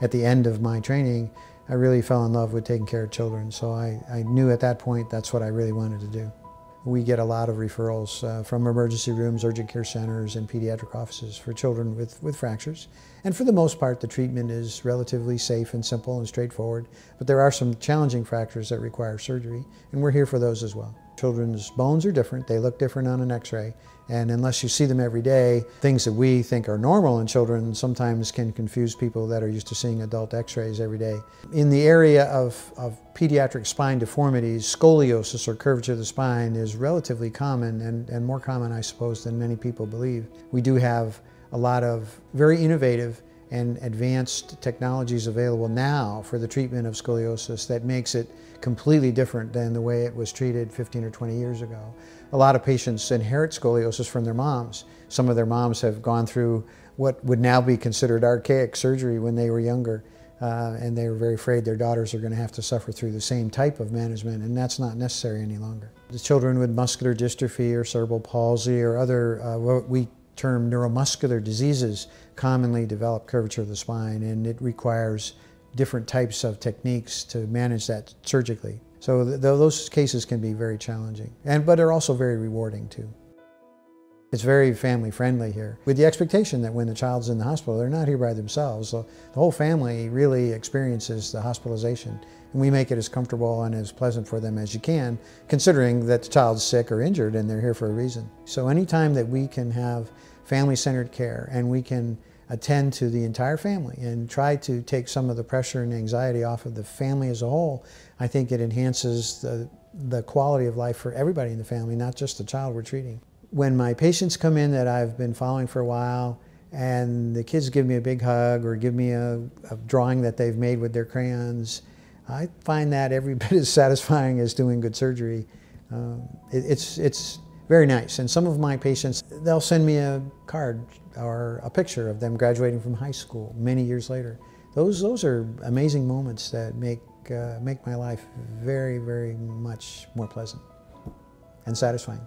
at the end of my training, I really fell in love with taking care of children. So I, I knew at that point that's what I really wanted to do. We get a lot of referrals uh, from emergency rooms, urgent care centers, and pediatric offices for children with, with fractures. And for the most part, the treatment is relatively safe and simple and straightforward. But there are some challenging fractures that require surgery, and we're here for those as well. Children's bones are different, they look different on an x-ray, and unless you see them every day, things that we think are normal in children sometimes can confuse people that are used to seeing adult x-rays every day. In the area of, of pediatric spine deformities, scoliosis or curvature of the spine is relatively common and, and more common, I suppose, than many people believe. We do have a lot of very innovative and advanced technologies available now for the treatment of scoliosis that makes it completely different than the way it was treated 15 or 20 years ago. A lot of patients inherit scoliosis from their moms. Some of their moms have gone through what would now be considered archaic surgery when they were younger. Uh, and they were very afraid their daughters are going to have to suffer through the same type of management, and that's not necessary any longer. The children with muscular dystrophy or cerebral palsy or other uh, what we term neuromuscular diseases commonly develop curvature of the spine and it requires different types of techniques to manage that surgically. So th those cases can be very challenging, and, but they're also very rewarding too. It's very family friendly here with the expectation that when the child's in the hospital, they're not here by themselves. So the whole family really experiences the hospitalization and we make it as comfortable and as pleasant for them as you can, considering that the child's sick or injured and they're here for a reason. So anytime that we can have family-centered care and we can attend to the entire family and try to take some of the pressure and anxiety off of the family as a whole, I think it enhances the, the quality of life for everybody in the family, not just the child we're treating. When my patients come in that I've been following for a while, and the kids give me a big hug or give me a, a drawing that they've made with their crayons, I find that every bit as satisfying as doing good surgery. Um, it, it's, it's very nice. And some of my patients, they'll send me a card or a picture of them graduating from high school many years later. Those, those are amazing moments that make, uh, make my life very, very much more pleasant and satisfying.